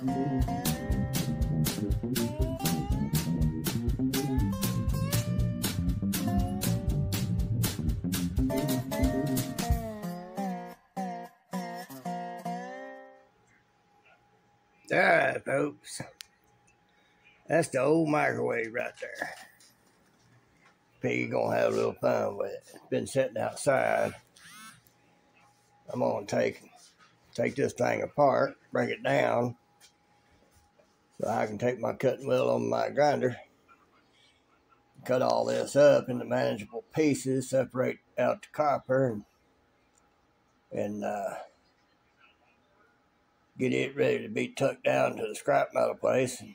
Alright, folks. That's the old microwave right there. Piggy gonna have a little fun with it. It's been sitting outside. I'm gonna take take this thing apart, break it down, so I can take my cutting wheel on my grinder, cut all this up into manageable pieces, separate out the copper, and, and uh, get it ready to be tucked down to the scrap metal place and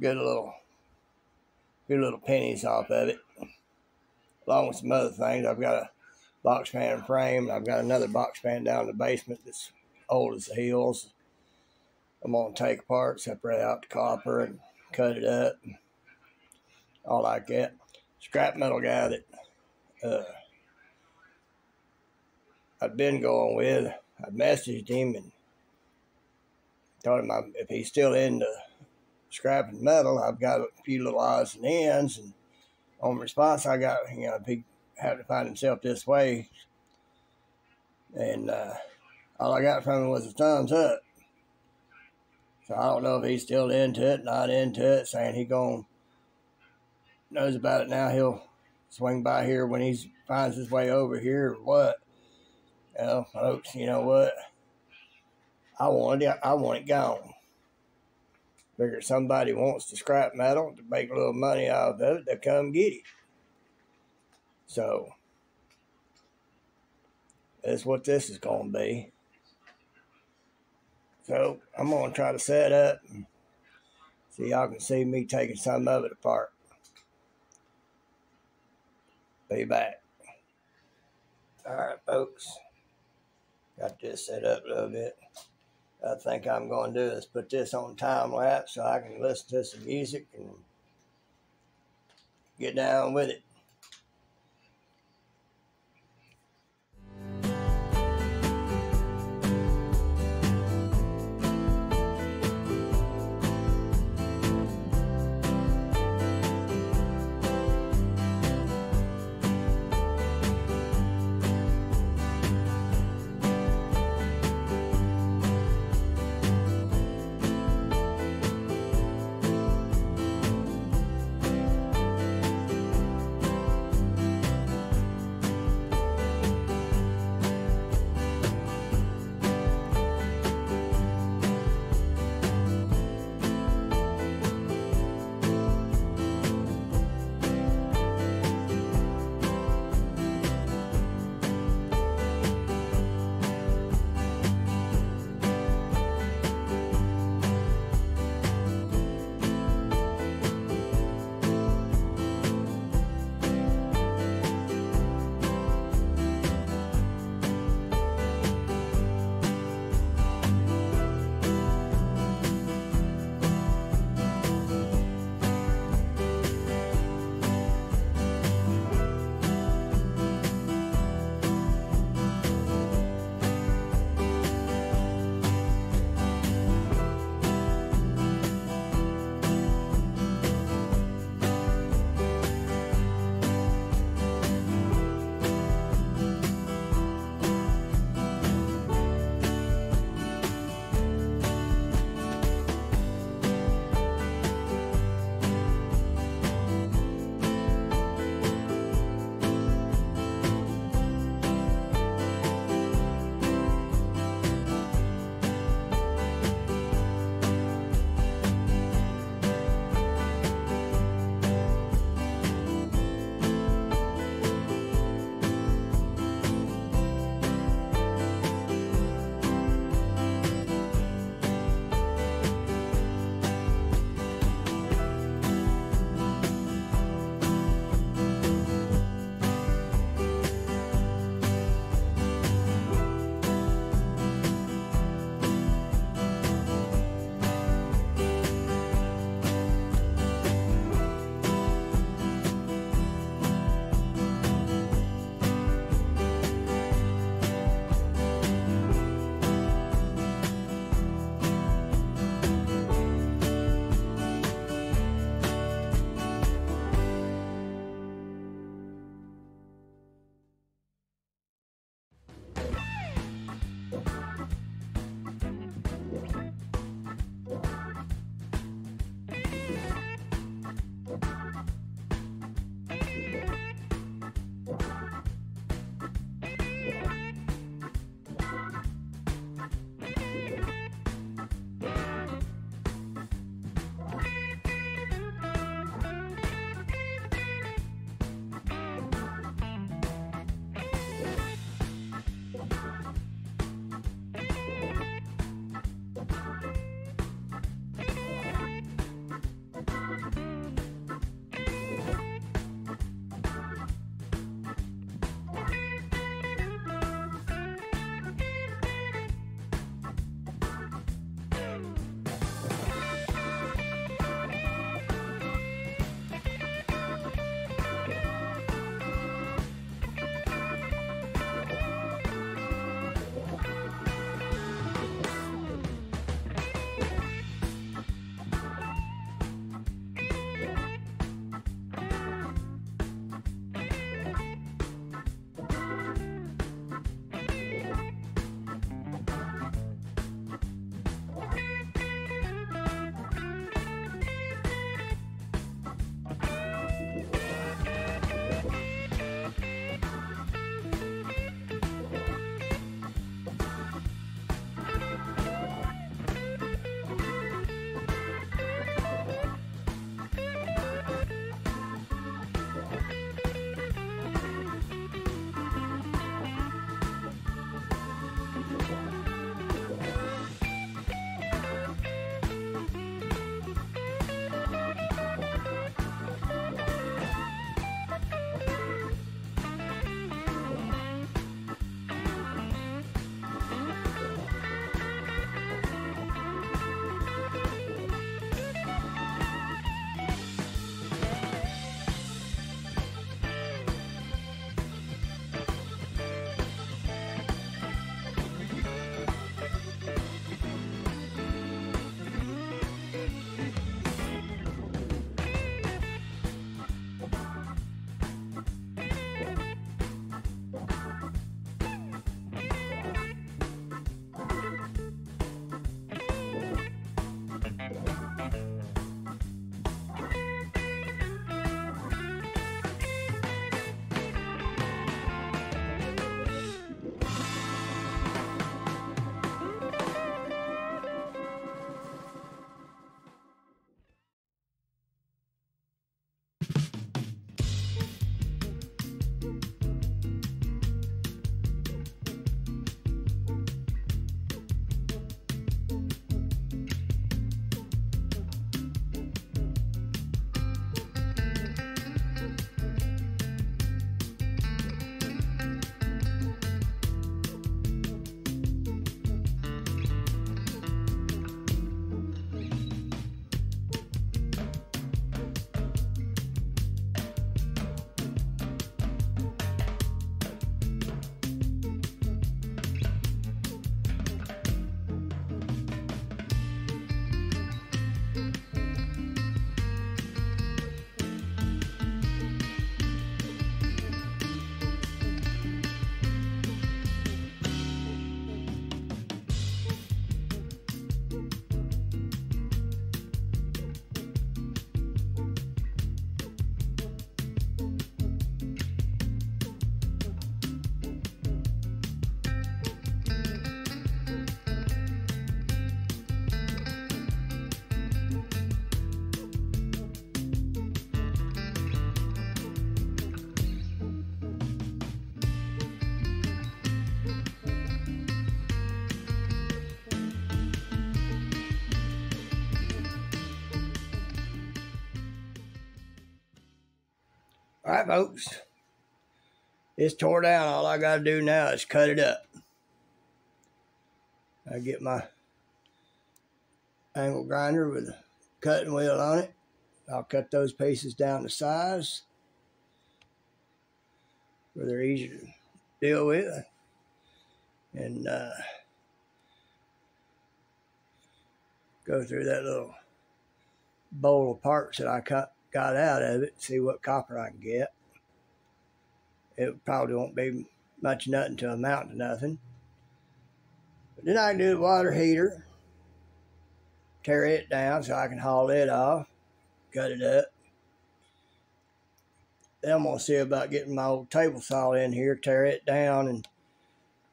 get a little a little pennies off of it. Along with some other things. I've got a box fan frame. And I've got another box fan down in the basement that's old as the hills. I'm gonna take apart, separate out the copper and cut it up. All like that. Scrap metal guy that uh, I've been going with I messaged him and told him I, if he's still into scrapping metal, I've got a few little odds and ends. And on response, I got, you know, if he had to find himself this way, and uh, all I got from him was a thumbs up. So I don't know if he's still into it, not into it, saying he going knows about it now. He'll swing by here when he finds his way over here or what. Well, folks, you know what? I want it. I want it gone. Figure somebody wants to scrap metal to make a little money out of it, they'll come get it. So that's what this is going to be. So I'm going to try to set up and see y'all can see me taking some of it apart. Be back. All right, folks. Got this set up a little bit. I think I'm going to do is put this on time lapse so I can listen to some music and get down with it. All right, folks. It's tore down. All I got to do now is cut it up. I get my angle grinder with a cutting wheel on it. I'll cut those pieces down to size where they're easy to deal with. And uh, go through that little bowl of parts that I cut, got out of it, see what copper I can get. It probably won't be much nothing to amount to nothing. But then I can do the water heater, tear it down so I can haul it off, cut it up. Then I'm to see about getting my old table saw in here, tear it down, and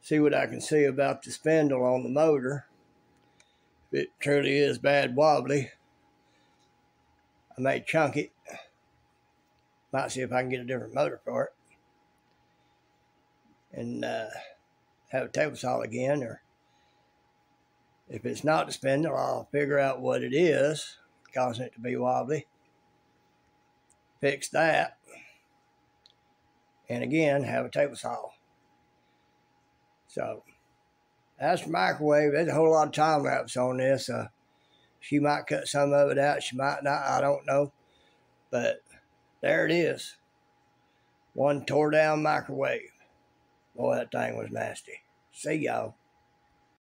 see what I can see about the spindle on the motor. If it truly is bad wobbly, I may chunk it. Might see if I can get a different motor for it. And uh, have a table saw again, or if it's not the spindle, I'll figure out what it is causing it to be wobbly. Fix that. And again, have a table saw. So that's microwave. There's a whole lot of time lapse on this. Uh, she might cut some of it out. She might not. I don't know. But there it is. One tore down microwave. Boy, that thing was nasty. See y'all.